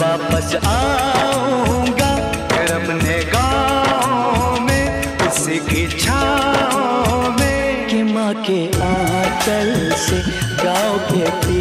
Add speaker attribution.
Speaker 1: वापस आऊँगा। फिर अपने गाँव में, उसी की छाँव में। कि माँ के आंचल से गाँव के पी